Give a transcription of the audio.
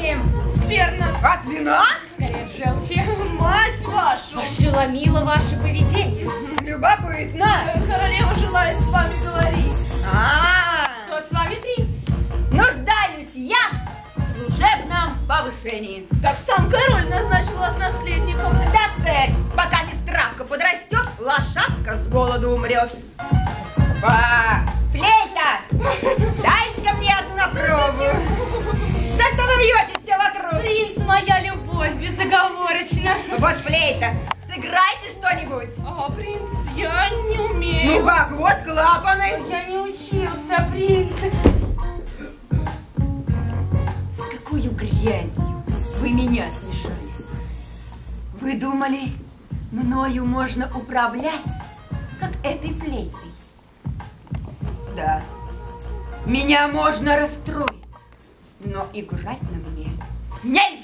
верно. От вина? Скорее желчи. Мать вашу! Ошеломило ваше поведение. Любопытно. Э, Королева желает с вами говорить. А, Что с вами, принц? нуждаюсь я в служебном повышении. Так сам король назначил вас наследником. Да, сэр, пока не травка подрастет, лошадка с голоду умрет. Ба, безоговорочно. Вот флейта, сыграйте что-нибудь. А, принц, я не Ну умею. как, вот клапаны. Я не учился, принц. С какой грязью вы меня смешали? Вы думали, мною можно управлять, как этой флейтой? Да, меня можно расстроить, но играть на мне нельзя!